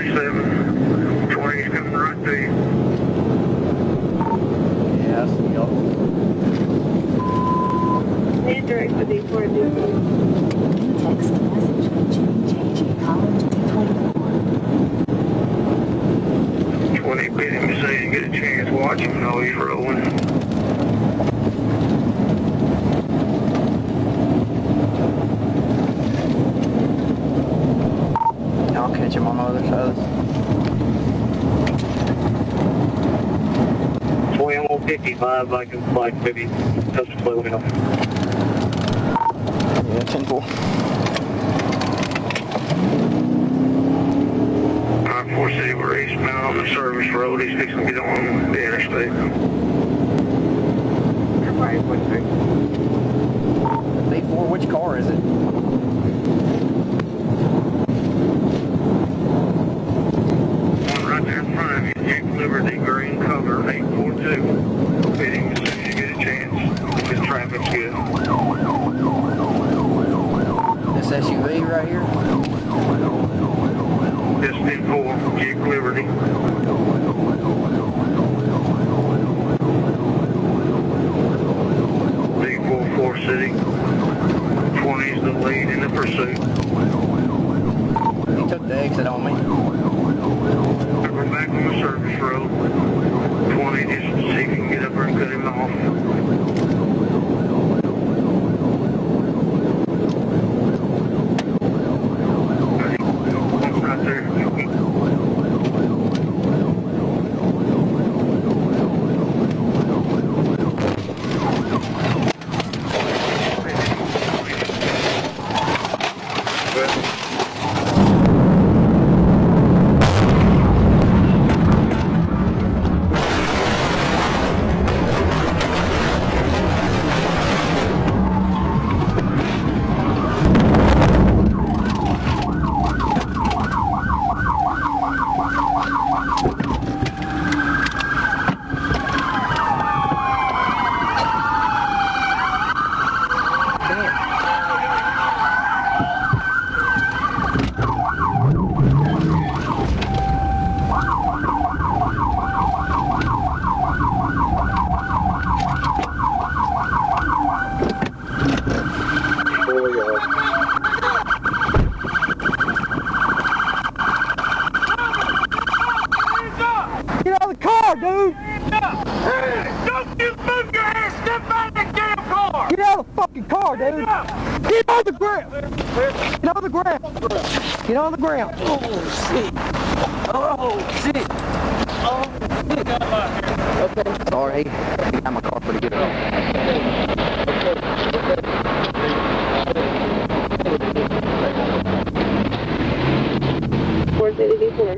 37, 20 is coming right to you. Yeah, y'all. Need direct for D4 New text message from JJJ College Twenty-four. 20 bid him to say you get a chance, watch him know he's rolling. 2155, I can fly maybe just slow enough. Yeah, 10 4. Alright, Forrest City, we're eastbound on the service road. He's fixing to get on the interstate. Five one three. B4, which car is it? One right there in front of you, Jeep Liberty, green color, 842. Bid him as soon as you get a chance. His traffic's good. This SUV right here? This 10-4, Jeep Liberty. Big 4-4 City. 20's the lead in the pursuit. He took the exit on me. We're back on the service 20, just see if you can get up there and cut him off. Right there. Get out of the car, dude! Don't you move your ass! Step out of the damn car! Get out of the fucking car! Get on the ground! Get on the ground! Get on the ground! Oh, shit! Oh, shit! Oh, shit. Okay. Sorry, he got my car pretty good. Forrest City four.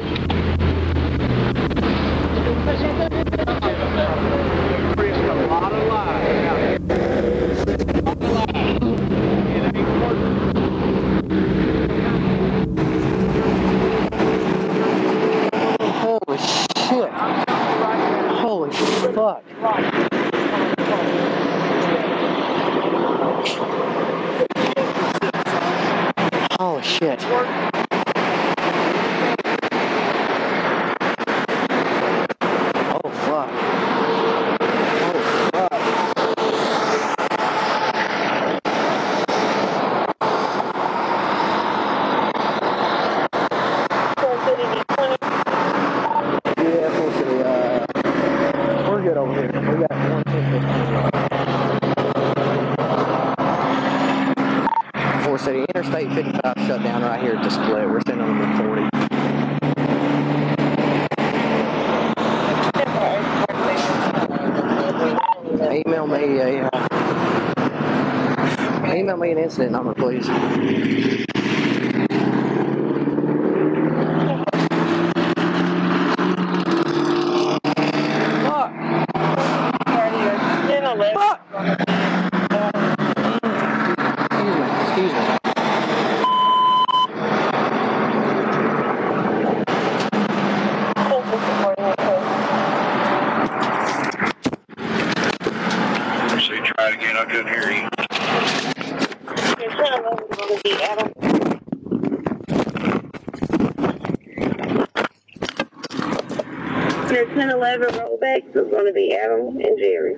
Holy shit! Holy fuck! Holy shit! Oh fuck! Oh fuck! Forrest City twenty. Yeah, full city. Uh, we're good over here. We got one ticket. Forrest City Interstate 55 shut down right here at the split. We're sending them to 40. Email me a. Uh, email me an incident number, please. Fuck! In a left. Fuck! Excuse me. Excuse me. So you try it again, I couldn't hear you. Your son is going to be Adam. Your 1011 rollbacks is going to be Adam and Jerry.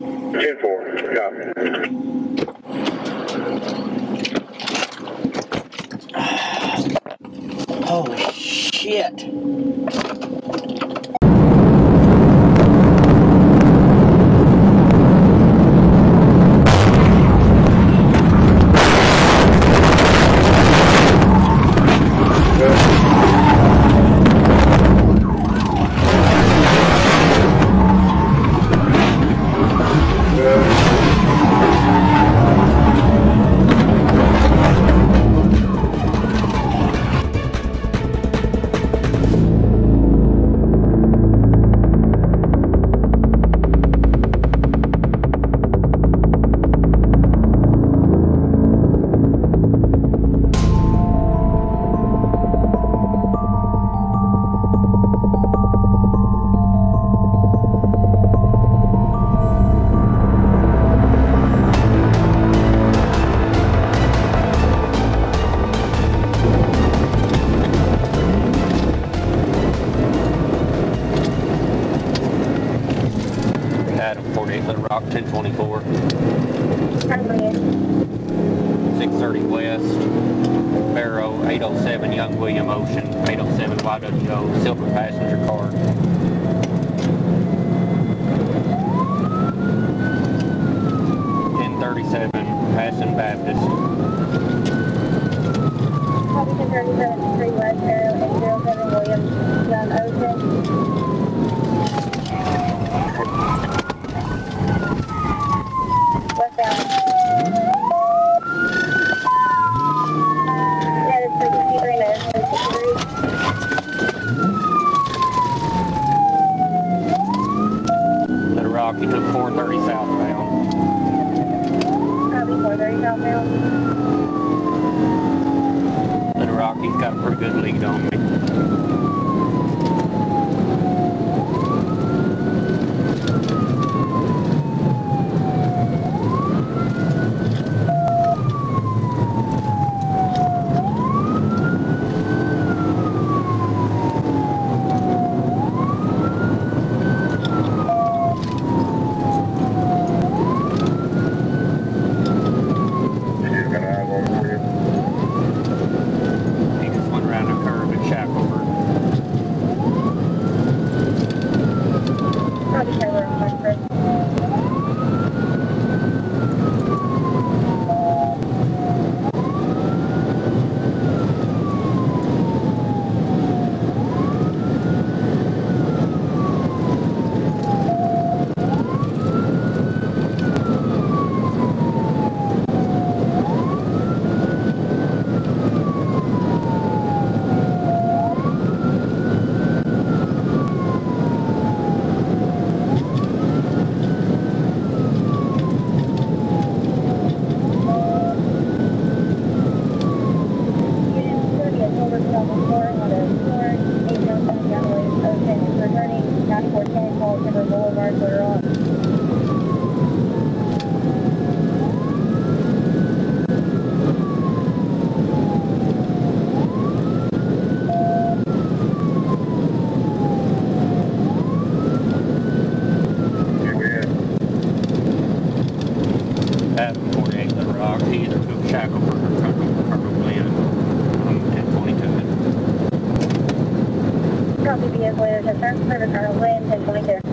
10-4, copy. Holy shit. 630 West, Barrow 807 Young William Ocean, 807 YWO, silver passenger car. Ten thirty-seven, Passion Baptist. Copy 1037 3 West Arrow 807 Williams, Young Ocean. Westbound. Headed for DC3 minutes, 63. Little Rock, took 430 southbound. Copy 430 southbound. Little Rock, he's got a pretty good lead on me. You got eyes on the crib. He just went around the curve at Shackleford. Copy Trevor on Westford. Unit 30 at Silver Stone 4 on a 4 807 Young Williams Ocean is returning 9410 Falls River Boulevard, Little Rock. Here we at. Adam 48 Little Rock, he either took Shackleford or took Colonel Glenn. I'm 1022. Copy vehicle is a service for Colonel Glenn 1022.